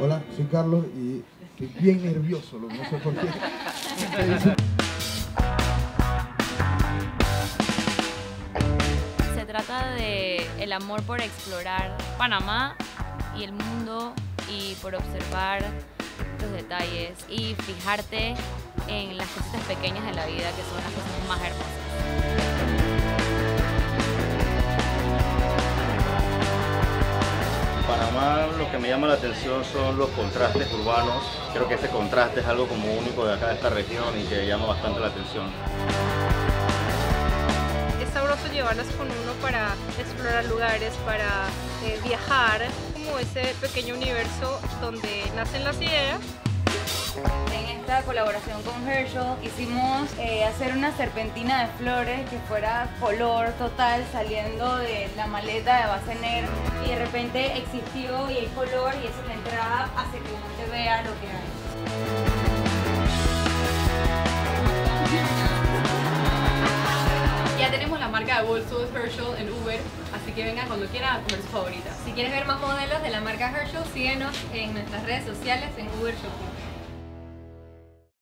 Hola, soy Carlos y estoy bien nervioso, no sé por qué. Se trata de el amor por explorar Panamá y el mundo y por observar los detalles y fijarte en las cositas pequeñas de la vida que son las cosas más hermosas. Panamá lo que me llama la atención son los contrastes urbanos. Creo que ese contraste es algo como único de acá de esta región y que llama bastante la atención. Es sabroso llevarlas con uno para explorar lugares, para eh, viajar, como ese pequeño universo donde nacen las ideas En esta colaboración con Herschel quisimos eh, hacer una serpentina de flores que fuera color total saliendo de la maleta de base negra y de repente existió y hay color y esa es la entrada hace que usted vea lo que hay. Ya tenemos la marca de bolsos Herschel en Uber, así que vengan cuando quieran a comer su favorita. Si quieres ver más modelos de la marca Herschel, síguenos en nuestras redes sociales en Uber Shopping.